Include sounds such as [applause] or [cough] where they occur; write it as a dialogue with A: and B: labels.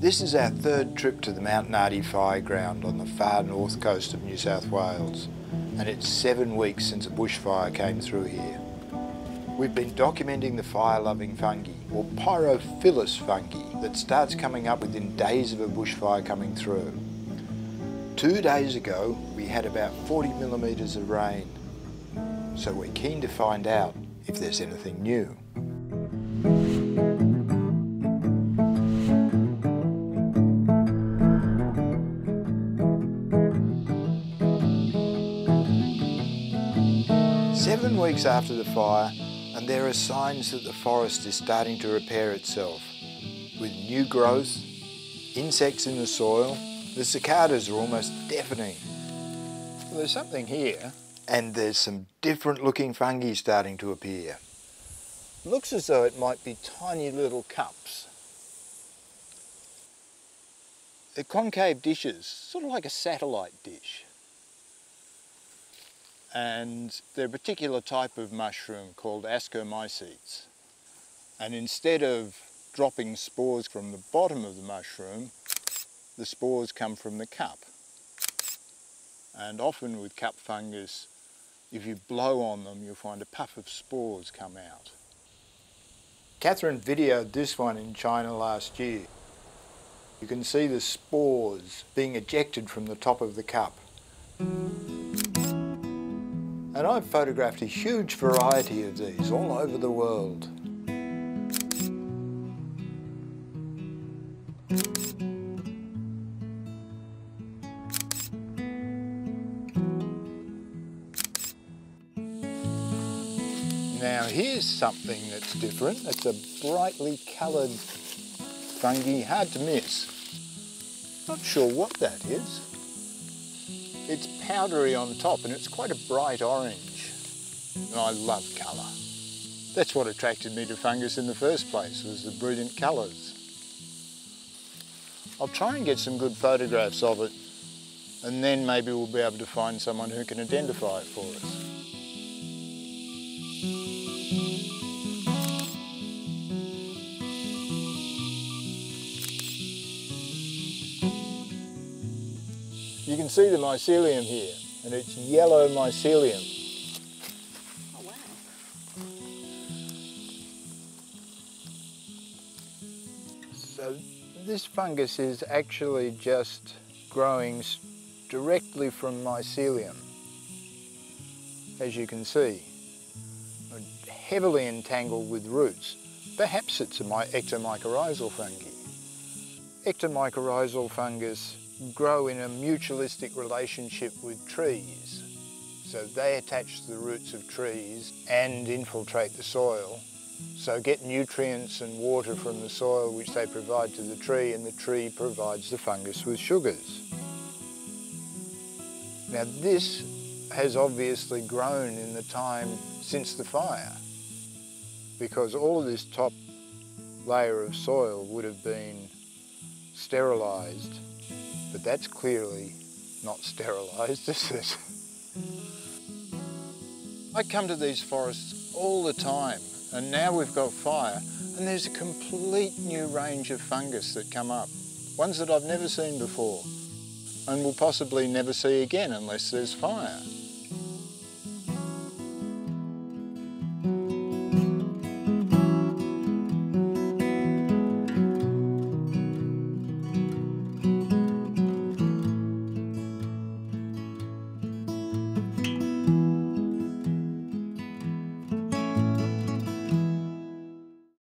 A: This is our third trip to the Mount Nardi Fire Ground on the far north coast of New South Wales, and it's seven weeks since a bushfire came through here. We've been documenting the fire-loving fungi, or pyrophilous fungi, that starts coming up within days of a bushfire coming through. Two days ago, we had about 40 millimetres of rain, so we're keen to find out if there's anything new. Seven weeks after the fire, and there are signs that the forest is starting to repair itself. With new growth, insects in the soil, the cicadas are almost deafening. Well, there's something here, and there's some different looking fungi starting to appear. Looks as though it might be tiny little cups. They're concave dishes, sort of like a satellite dish and they're a particular type of mushroom called ascomycetes. And instead of dropping spores from the bottom of the mushroom, the spores come from the cup. And often with cup fungus, if you blow on them, you'll find a puff of spores come out. Catherine videoed this one in China last year. You can see the spores being ejected from the top of the cup. And I've photographed a huge variety of these all over the world. Now here's something that's different. It's a brightly coloured fungi, hard to miss. Not sure what that is. It's powdery on top and it's quite a bright orange. And I love colour. That's what attracted me to fungus in the first place, was the brilliant colours. I'll try and get some good photographs of it and then maybe we'll be able to find someone who can identify it for us. You can see the mycelium here, and it's yellow mycelium. So this fungus is actually just growing directly from mycelium, as you can see, heavily entangled with roots. Perhaps it's a ectomycorrhizal fungi. Ectomycorrhizal fungus grow in a mutualistic relationship with trees. So they attach to the roots of trees and infiltrate the soil. So get nutrients and water from the soil which they provide to the tree and the tree provides the fungus with sugars. Now this has obviously grown in the time since the fire because all of this top layer of soil would have been sterilised that's clearly not sterilised, [laughs] is it? I come to these forests all the time and now we've got fire and there's a complete new range of fungus that come up, ones that I've never seen before and will possibly never see again unless there's fire.